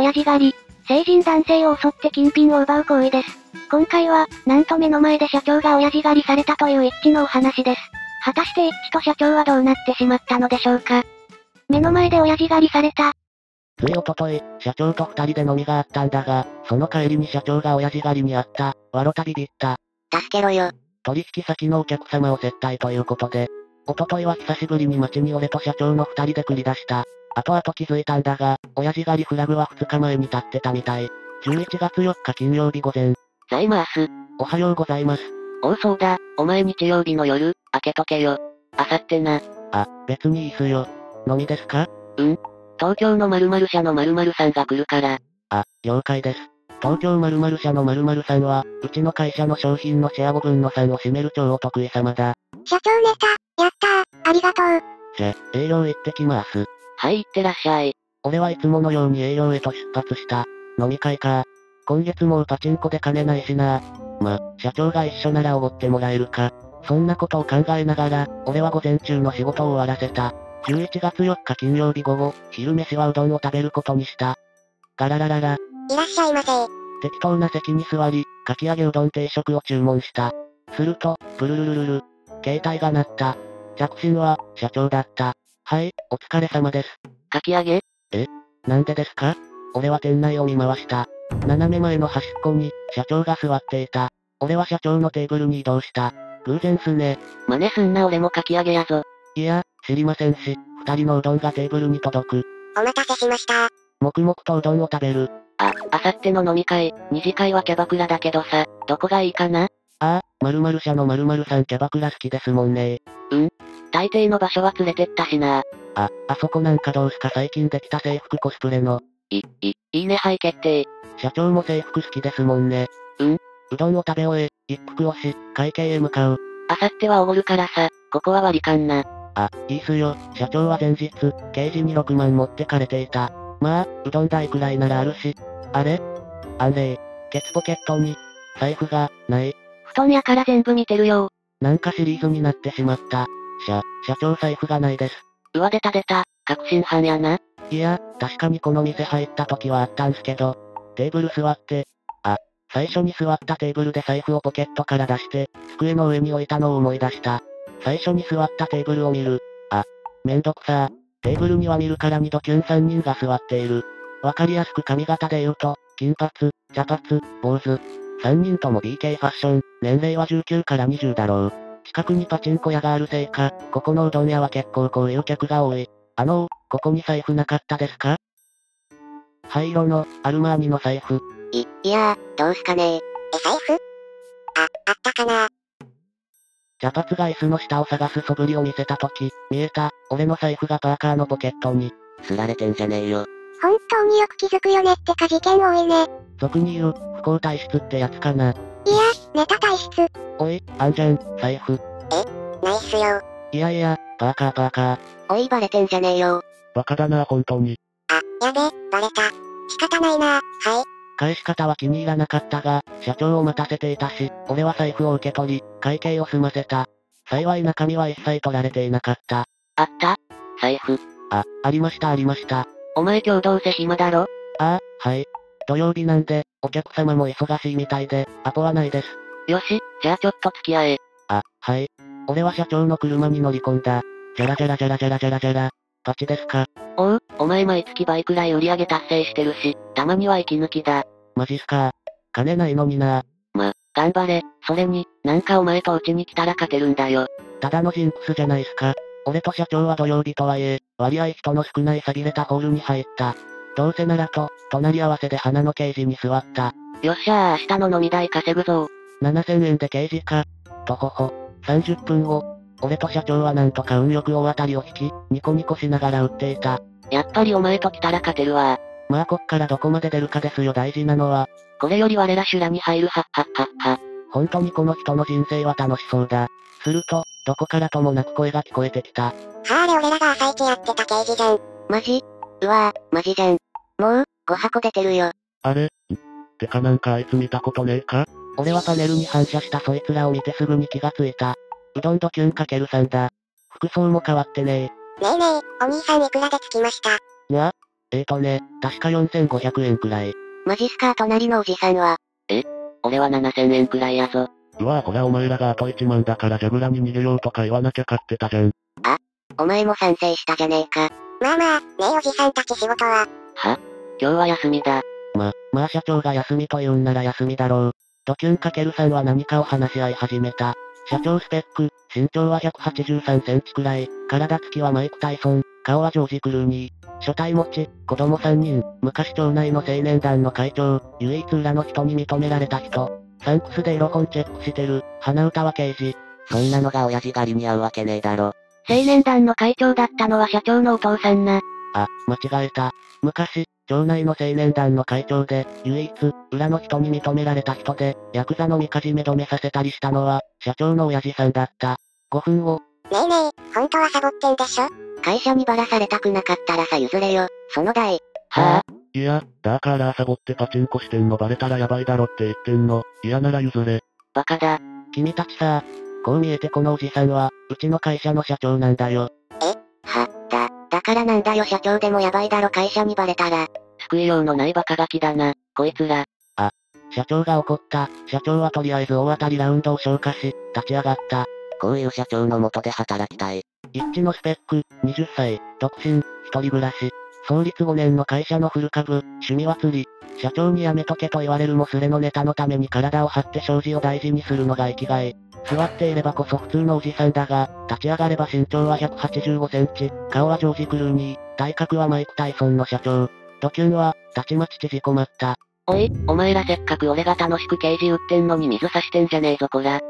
親父狩り。成人男性を襲って金品を奪う行為です。今回は、なんと目の前で社長が親父狩りされたという一致のお話です。果たして一致と社長はどうなってしまったのでしょうか。目の前で親父狩りされた。ついおととい、社長と二人で飲みがあったんだが、その帰りに社長が親父狩りにあった、わろたビビった。助けろよ。取引先のお客様を接待ということで、おとといは久しぶりに街に俺と社長の二人で繰り出した。後々気づいたんだが、親父狩りフラグは2日前に立ってたみたい。11月4日金曜日午前。ザイマース。おはようございます。おうそうだ、お前日曜日の夜、開けとけよ。あさってな。あ、別にいいっすよ。飲みですか？うん。東京の〇〇社の〇〇さんが来るから。あ、了解です。東京〇〇社の〇〇さんは、うちの会社の商品のシェア5分の3を占める超お得意様だ。社長ネタ、やったー、ありがとう。じゃ、営業行ってきます。はい、行ってらっしゃい。俺はいつものように営業へと出発した。飲み会か。今月もうパチンコで金ないしな。ま、社長が一緒ならおごってもらえるか。そんなことを考えながら、俺は午前中の仕事を終わらせた。11月4日金曜日午後、昼飯はうどんを食べることにした。ガララララ。いらっしゃいませ。適当な席に座り、かき揚げうどん定食を注文した。すると、プルルルルル。携帯が鳴った。着信は、社長だった。はい、お疲れ様です。かき揚げ？え？なんでですか？俺は店内を見回した。斜め前の端っこに、社長が座っていた。俺は社長のテーブルに移動した。偶然すね。真似すんな俺もかき揚げやぞ。いや、知りませんし、二人のうどんがテーブルに届く。お待たせしました。黙々とうどんを食べる。あ、あさっての飲み会、二次会はキャバクラだけどさ、どこがいいかな？ああ、〇〇社の〇〇さんキャバクラ好きですもんねうん大抵の場所は連れてったしな。あ、あそこなんかどうすか？最近できた制服コスプレの。い、い、いいねはい決定。社長も制服好きですもんね。うん。うどんを食べ終え、一服をし、会計へ向かう。あさってはおごるからさ、ここは割り勘な。あ、いいっすよ。社長は前日、刑事に6万持ってかれていた。まあ、うどん代くらいならあるし。あれ？あんれケツポケットに、財布が、ない。布団やから全部見てるよ。なんかシリーズになってしまった。社、社長財布がないです。うわ出た出た、確信犯やな。いや、確かにこの店入った時はあったんすけど、テーブル座って、あ、最初に座ったテーブルで財布をポケットから出して、机の上に置いたのを思い出した。最初に座ったテーブルを見る。あ、めんどくさテーブルには見るから二度キュン3人が座っている。わかりやすく髪型で言うと、金髪、茶髪、坊主。3人とも BK ファッション、年齢は19から20だろう。近くにパチンコ屋があるせいか、ここのうどん屋は結構こういう客が多い。あのー、ここに財布なかったですか？灰色の、アルマーニの財布。い、いやー、どうすかねえ、財布？あ、あったかな茶髪が椅子の下を探す素振りを見せたとき、見えた、俺の財布がパーカーのポケットに。すられてんじゃねえよ。本当によく気づくよねってか事件多いね。俗に言う、不幸体質ってやつかな。いや、ネタ体質。おい、あんじゃん、財布。え、ないっすよ。いやいや、パーカーパーカー。おい、バレてんじゃねえよ。バカだな、本当に。あ、やべ、バレた。仕方ないな、はい。返し方は気に入らなかったが、社長を待たせていたし、俺は財布を受け取り、会計を済ませた。幸い中身は一切取られていなかった。あった？財布。あ、ありましたありました。お前今日どうせ暇だろ？ああ、はい。土曜日なんで、お客様も忙しいみたいで、アポはないです。よし、じゃあちょっと付き合え。あ、はい。俺は社長の車に乗り込んだ。じゃらじゃらじゃらじゃらじゃらじゃら。パチですか？おう、お前毎月倍くらい売り上げ達成してるし、たまには息抜きだ。マジっすか？金ないのになま、頑張れ。それに、なんかお前と家に来たら勝てるんだよ。ただのジンクスじゃないっすか。俺と社長は土曜日とはいえ、割合人の少ない寂れたホールに入った。どうせならと、隣り合わせで花のケージに座った。よっしゃー明日の飲み代稼ぐぞ7000円でケージか。とほほ。30分後、俺と社長はなんとか運よく大当たりを引き、ニコニコしながら売っていた。やっぱりお前と来たら勝てるわ。まあこっからどこまで出るかですよ大事なのは。これより我ら修羅に入るはっはっはっは。本当にこの人の人生は楽しそうだ。すると、どこからともなく声が聞こえてきた。はあれ俺らが朝一やってた刑事じゃん。マジうわぁ、マジじゃん。もう、5箱出てるよ。あれてかなんかあいつ見たことねえか俺はパネルに反射したそいつらを見てすぐに気がついた。うどんドキュンかけるさんだ。服装も変わってねえ。ねえねえ、お兄さんいくらで着きましたにゃえーとね、確か4500円くらい。マジっすか隣のおじさんは。え俺は7000円くらいやぞ。うわぁほらお前らがあと1万だからジャグラに逃げようとか言わなきゃ買ってたじゃん。お前も賛成したじゃねえか。まあまあ、ねえおじさんたち仕事は。は？今日は休みだ。ま、まあ社長が休みと言うんなら休みだろう。ドキュンかけるさんは何かを話し合い始めた。社長スペック、身長は183センチくらい、体つきはマイク・タイソン、顔はジョージ・クルーニー。初対持ち、子供3人、昔町内の青年団の会長、唯一裏の人に認められた人。サンクスでエロ本チェックしてる、花歌は刑事。そんなのが親父狩りに合うわけねえだろ。青年団の会長だったのは社長のお父さんな。あ、間違えた。昔、町内の青年団の会長で、唯一、裏の人に認められた人で、ヤクザのみかじめ止めさせたりしたのは、社長の親父さんだった。5分後、ねえねえ、本当はサボってんでしょ？会社にばらされたくなかったらさ譲れよ、その代。はぁ、いや、だからサボってパチンコしてんのバレたらやばいだろって言ってんの。嫌なら譲れ。バカだ。君たちさ、こう見えてこのおじさんは、うちの会社の社長なんだよ。は、だ、だからなんだよ社長でもやばいだろ会社にバレたら。救いようのないバカガキだな、こいつら。社長が怒った。社長はとりあえず大当たりラウンドを消化し、立ち上がった。こういう社長の下で働きたい。一致のスペック、20歳、独身、一人暮らし。創立5年の会社のフル株、趣味は釣り。社長にやめとけと言われるもスレのネタのために体を張って障子を大事にするのが生きがい。座っていればこそ普通のおじさんだが、立ち上がれば身長は185センチ、顔はジョージ・クルーニー、体格はマイク・タイソンの社長。ドキュンは、たちまち縮こまった。おい、お前らせっかく俺が楽しく刑事売ってんのに水差してんじゃねえぞこら。ん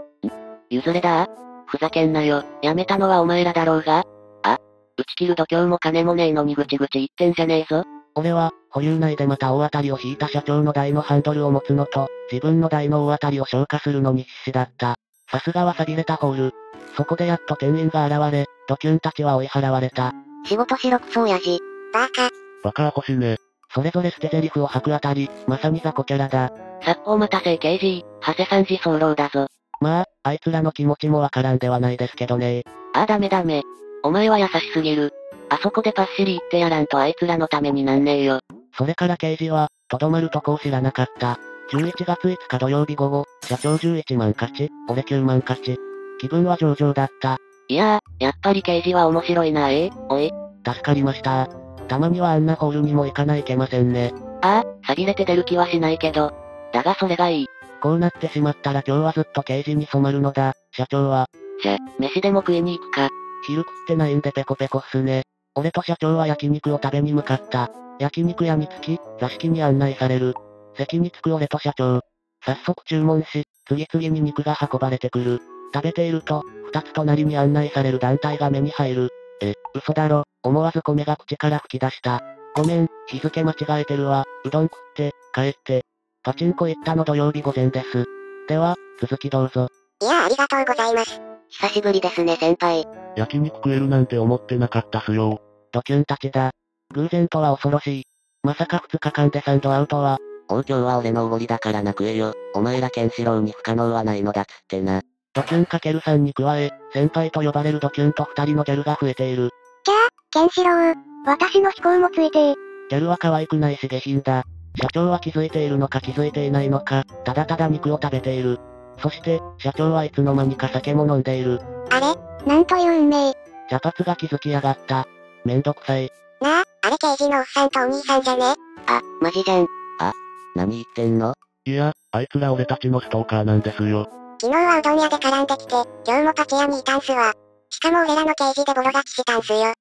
譲れだ？ふざけんなよ。やめたのはお前らだろうがあ打ち切る度胸も金もねえのにぐちぐち言ってんじゃねえぞ。俺は、保有内でまた大当たりを引いた社長の台のハンドルを持つのと、自分の台の大当たりを消化するのに必死だった。さすがは錆びれたホール。そこでやっと店員が現れ、ドキュンたちは追い払われた。仕事しろクソ親父。バカ。バカアホしね。それぞれ捨て台詞を吐くあたり、まさに雑魚キャラだ。さっお待たせ刑事、長谷さん自走だぞ。まあ、あいつらの気持ちもわからんではないですけどね。ああダメダメ。お前は優しすぎる。あそこでパッシリ言ってやらんとあいつらのためになんねえよ。それから刑事は、とどまるとこを知らなかった。11月5日土曜日午後、社長11万勝ち、俺9万勝ち。気分は上々だった。いやー、やっぱり刑事は面白いなえおい。助かりました。たまにはあんなホールにも行かないけませんね。ああ、錆びれて出る気はしないけど。だがそれがいい。こうなってしまったら今日はずっと刑事に染まるのだ。社長は、じゃ、飯でも食いに行くか。昼食ってないんでペコペコっすね。俺と社長は焼肉を食べに向かった。焼肉屋に着き、座敷に案内される。席に着く俺と社長。早速注文し、次々に肉が運ばれてくる。食べていると、二つ隣に案内される団体が目に入る。え、嘘だろ。思わず米が口から吹き出した。ごめん、日付間違えてるわ。うどん食って、帰って。パチンコ行ったの土曜日午前です。では、続きどうぞ。いやありがとうございます。久しぶりですね先輩。焼肉食えるなんて思ってなかったっすよ。ドキュンたちだ。偶然とは恐ろしい。まさか2日間で3度アウトは、おう今日は俺のおごりだからな食えよ。お前らケンシロウに不可能はないのだっつってな。ドキュンかける3に加え、先輩と呼ばれるドキュンと2人のギャルが増えている。ケンシロウ。私の飛行もついてギャルは可愛くないし下品だ。社長は気づいているのか気づいていないのか、ただただ肉を食べている。そして、社長はいつの間にか酒も飲んでいる。あれ？なんという運命。茶髪が気づきやがった。めんどくさい。なあ、あれ刑事のおっさんとお兄さんじゃね？あ、マジじゃん。何言ってんの？いや、あいつら俺たちのストーカーなんですよ。昨日はうどん屋で絡んできて、今日もパチ屋にいたんすわ。しかも俺らの刑事でボロ勝ちしたんすよ。えー、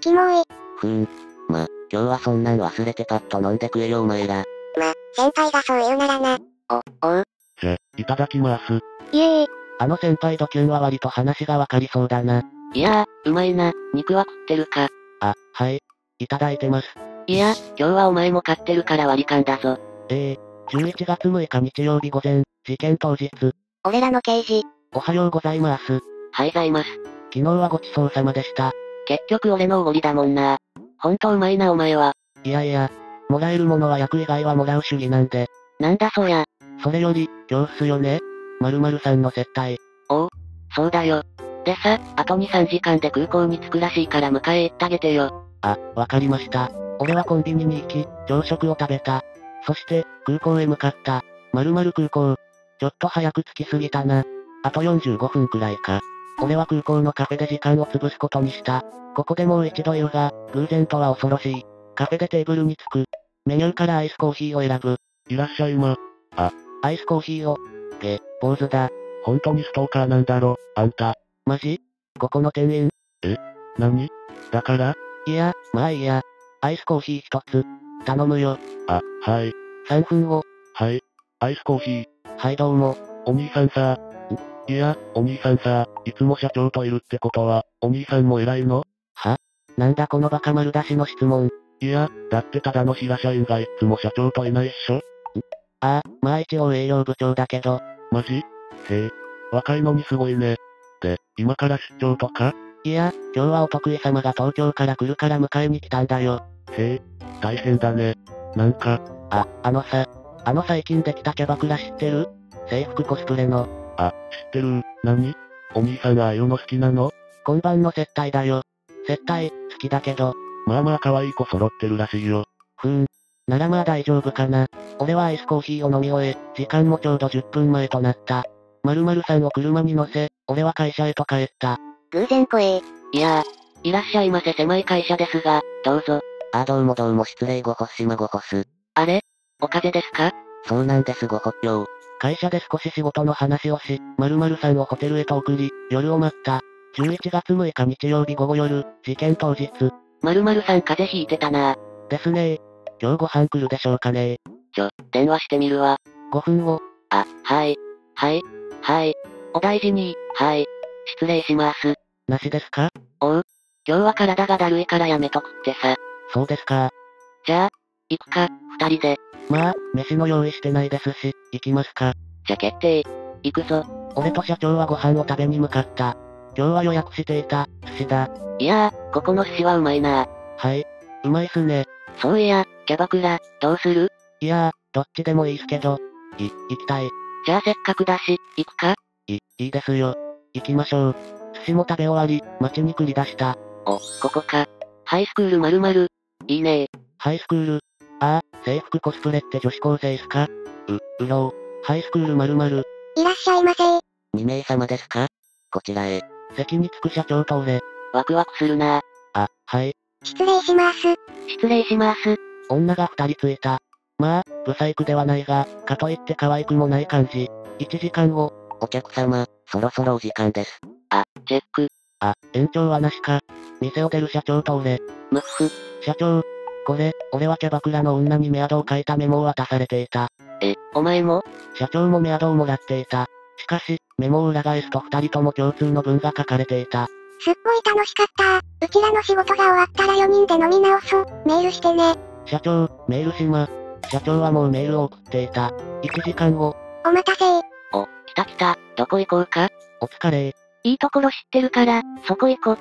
キモい。ふーん。ま、今日はそんなん忘れてパッと飲んでくれよお前ら。ま、先輩がそう言うならな。お、おう。じゃ、いただきます。いえいえ、あの先輩ドキュンは割と話がわかりそうだな。いやー、うまいな。肉は食ってるか。あ、はい。いただいてます。いや、今日はお前も買ってるから割り勘だぞ。えー、11月6日日曜日午前、事件当日。俺らの刑事。おはようございます。はいざいます。昨日はごちそうさまでした。結局俺のおごりだもんな。ほんとうまいなお前は。いやいや、もらえるものは役以外はもらう主義なんで。なんだそりゃ。それより、今日っすよね。〇〇さんの接待。そうだよ。でさ、あと2、3時間で空港に着くらしいから迎え行ってあげてよ。あ、わかりました。俺はコンビニに行き、朝食を食べた。そして、空港へ向かった。〇〇空港。ちょっと早く着きすぎたな。あと45分くらいか。俺は空港のカフェで時間を潰すことにした。ここでもう一度言うが、偶然とは恐ろしい。カフェでテーブルに着く。メニューからアイスコーヒーを選ぶ。いらっしゃいま。アイスコーヒーを。げ、坊主だ。本当にストーカーなんだろ、あんた。マジ？ここの店員？何？だから？いや、まあいいや。アイスコーヒー一つ。頼むよ。あ、はい。3分を。はい。アイスコーヒー。はいどうも。お兄さんさ。いや、お兄さんさ、いつも社長といるってことは、お兄さんも偉いの？は？なんだこのバカ丸出しの質問。いや、だってただの平社員がいつも社長といないっしょああ、まあ一応営業部長だけど。マジ？へえ。若いのにすごいね。で、今から出張とか？いや、今日はお得意様が東京から来るから迎えに来たんだよ。へえ、大変だね。なんか、あ、あのさ、あの最近できたキャバクラ知ってる？制服コスプレの、あ、知ってる何？お兄さんああいうの好きなの？今晩の接待だよ。接待、好きだけど、まあまあ可愛い子揃ってるらしいよ。ふーん。ならまあ大丈夫かな。俺はアイスコーヒーを飲み終え、時間もちょうど10分前となった。〇〇さんを車に乗せ、俺は会社へと帰った。偶然怖え。いやー、いらっしゃいませ狭い会社ですが、どうぞ。あ、どうもどうも失礼ごほっしまごほす。あれ？お風邪ですか？そうなんですごほっぴょう。会社で少し仕事の話をし、〇〇さんをホテルへと送り、夜を待った。11月6日日曜日午後夜、事件当日。〇〇さん風邪ひいてたなですね今日ご飯来るでしょうかねちょ、電話してみるわ。5分を、あ、はい。はい。はい。お大事に、はい。失礼します。なしですか？おう。今日は体がだるいからやめとくってさ。そうですか。じゃあ、行くか、二人で。まあ、飯の用意してないですし、行きますか。じゃ決定。行くぞ。俺と社長はご飯を食べに向かった。今日は予約していた、寿司だ。いやー、ここの寿司はうまいなはい。うまいっすね。そういや、キャバクラ、どうする？いやー、どっちでもいいっすけど。い、行きたい。じゃあせっかくだし、行くか？い、いいですよ。行きましょう。寿司も食べ終わり、街に繰り出した。お、ここか。ハイスクール〇〇。いいねハイスクール。ああ、制服コスプレって女子高生っすか？う、うろう。ハイスクール〇〇。いらっしゃいませ。2名様ですか？こちらへ。席に着く社長と俺。ワクワクするなあ、はい。失礼します。失礼します。女が二人ついた。まあ、ブサイクではないが、かといって可愛くもない感じ。1時間後。お客様、そろそろお時間です。あ、チェック。あ、延長はなしか。店を出る社長と俺。ムフフ。社長。これ、俺はキャバクラの女にメアドを書いたメモを渡されていた。え、お前も？社長もメアドをもらっていた。しかし、メモを裏返すと二人とも共通の文が書かれていた。すっごい楽しかった。うちらの仕事が終わったら4人で飲み直そう。メールしてね。社長、メールしま。社長はもうメールを送っていた。1時間後、お待たせお、来た来た。どこ行こうか？お疲れ。いいところ知ってるから、そこ行こ。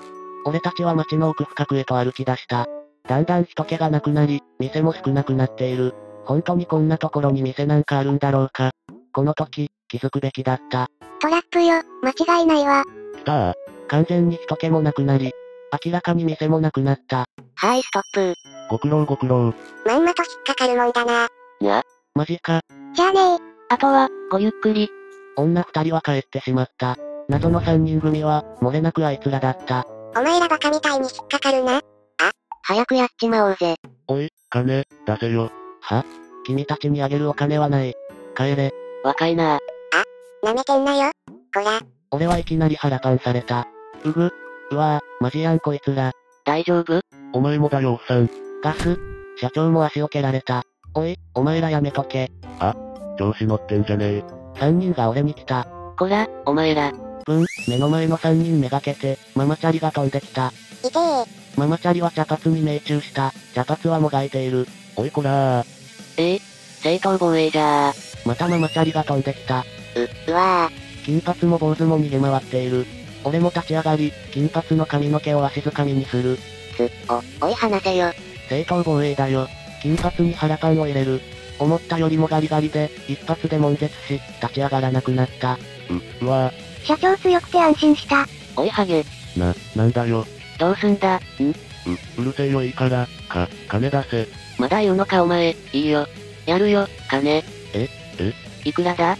俺たちは街の奥深くへと歩き出した。だんだん人気がなくなり、店も少なくなっている。本当にこんなところに店なんかあるんだろうか。この時、気づくべきだった。トラップよ。間違いないわ。来た完全に人気もなくなり、明らかに店もなくなった。はい、ストップ。ご苦労ご苦労。まんまと引っかかるもんだな。にゃ。マジか。じゃあねー。あとは、ごゆっくり。女二人は帰ってしまった。謎の三人組は、漏れなくあいつらだった。お前らバカみたいに引っかかるな。あ、早くやっちまおうぜ。おい、金、出せよ。は？君たちにあげるお金はない。帰れ。若いな舐めてんなよ。こら。俺はいきなり腹パンされた。うぐ。うわぁ、マジやんこいつら。大丈夫？お前もだよおっさん。ガス？社長も足を蹴られた。おい、お前らやめとけ。調子乗ってんじゃねえ。三人が俺に来た。こら、お前ら。ぶん、目の前の三人めがけて、ママチャリが飛んできた。いてー。ママチャリは茶髪に命中した。茶髪はもがいている。おいこらー。え？ー、正当防衛じゃー。またママチャリが飛んできた。うわ金髪も坊主も逃げ回っている。俺も立ち上がり、金髪の髪の毛を足づかみにする。ー。す、お、おい話せよ。正当防衛だよ。金髪に腹パンを入れる。思ったよりもガリガリで、一発で悶絶し、立ち上がらなくなった。うわ社長強くて安心した。おいハゲ、な、なんだよ。どうすんだ？んう、うるせえよいいから、か、金出せ。まだ言うのかお前、いいよ。やるよ、金。ええ？いくらだ？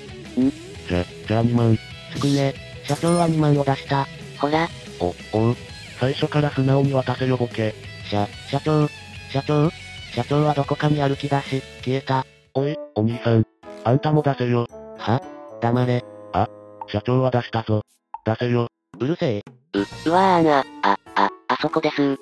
じゃ、じゃあ2万。少ね。社長は2万を出した。ほら、お、おう。最初から素直に渡せよボケ。社、社長、社長？社長はどこかに歩き出し、消えた。おい、お兄さん。あんたも出せよ。は？黙れ。社長は出したぞ。出せよ。うるせえ。う、うわーな、あ、あ、あそこです。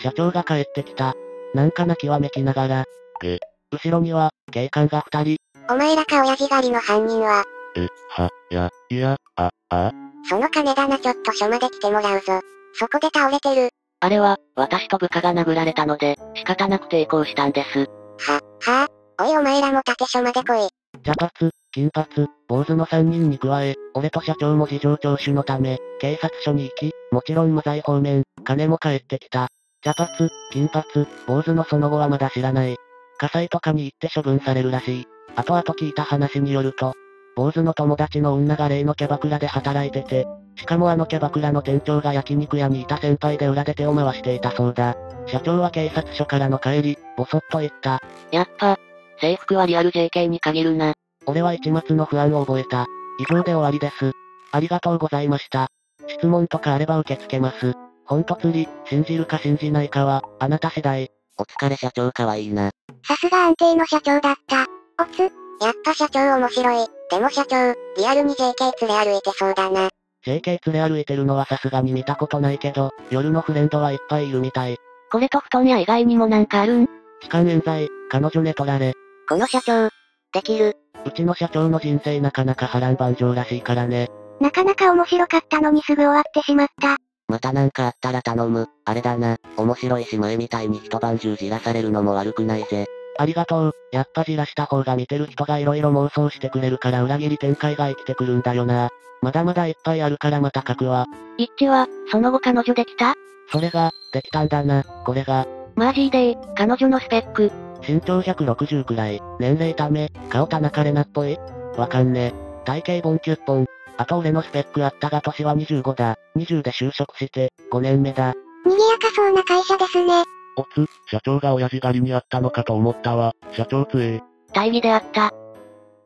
社長が帰ってきた。なんか泣きわめきながら。え？後ろには、警官が二人。お前らか親父狩りの犯人は、え、は、や、いや、あ、あ、その金だなちょっと署まで来てもらうぞ。そこで倒れてる。あれは、私と部下が殴られたので、仕方なく抵抗したんです。は、は？あ、おいお前らも立署まで来い。茶髪、金髪、坊主の三人に加え、俺と社長も事情聴取のため、警察署に行き、もちろん無罪方面、金も返ってきた。茶髪、金髪、坊主のその後はまだ知らない。火災とかに行って処分されるらしい。後々聞いた話によると、坊主の友達の女が例のキャバクラで働いてて、しかもあのキャバクラの店長が焼肉屋にいた先輩で裏で手を回していたそうだ。社長は警察署からの帰り、ぼそっと言った。やっぱ、制服はリアル JK に限るな。俺は一末の不安を覚えた。以上で終わりです。ありがとうございました。質問とかあれば受け付けます。ほんと釣り、信じるか信じないかは、あなた次第。お疲れ社長かわいいな。さすが安定の社長だった。おつ、やっぱ社長面白い。でも社長、リアルに JK 連れ歩いてそうだな。JK 連れ歩いてるのはさすがに見たことないけど、夜のフレンドはいっぱいいるみたい。これと布団屋以外にもなんかあるん？期間冤罪、彼女寝取られ。この社長、できる。うちの社長の人生なかなか波乱万丈らしいからね。なかなか面白かったのにすぐ終わってしまった。またなんかあったら頼む。あれだな。面白いし前みたいに一晩中じらされるのも悪くないぜ。ありがとう。やっぱじらした方が見てる人が色々妄想してくれるから裏切り展開が生きてくるんだよな。まだまだいっぱいあるからまた書くわ。一致は、その後彼女できた？それが、できたんだな、これが。マジで、彼女のスペック。身長160くらい、年齢ため、顔田中玲奈っぽいわかんねえ。体型ボンキュッポン。あと俺のスペックあったが年は25だ。20で就職して、5年目だ。賑やかそうな会社ですね。おつ、社長が親父狩りにあったのかと思ったわ。社長つえ。大義であった。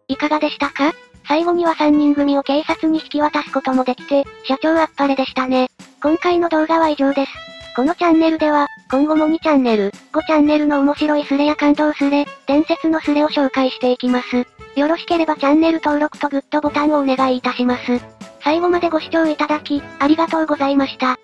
いかがでしたか？最後には3人組を警察に引き渡すこともできて、社長あっぱれでしたね。今回の動画は以上です。このチャンネルでは、今後も2チャンネル、5チャンネルの面白いスレや感動スレ、伝説のスレを紹介していきます。よろしければチャンネル登録とグッドボタンをお願いいたします。最後までご視聴いただき、ありがとうございました。